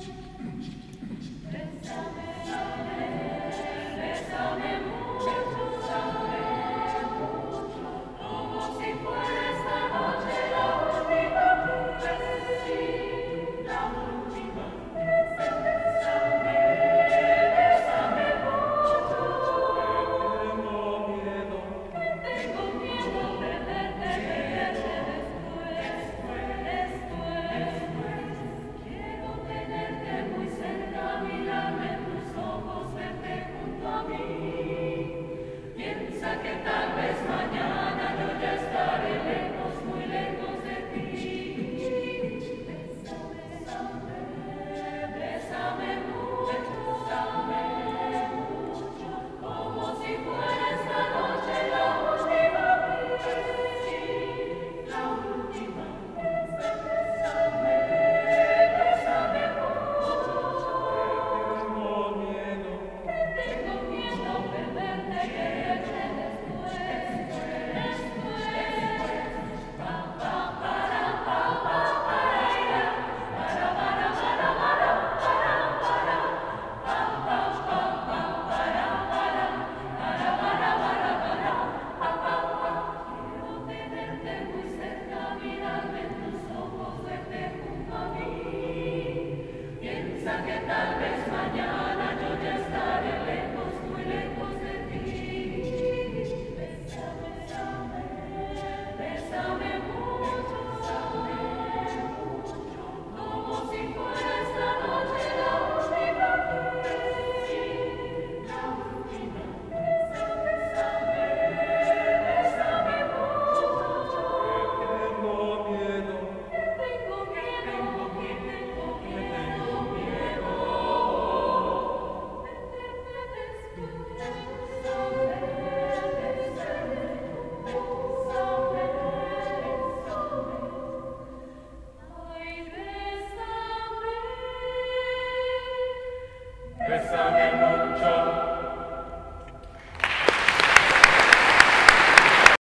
Jesus. Bésame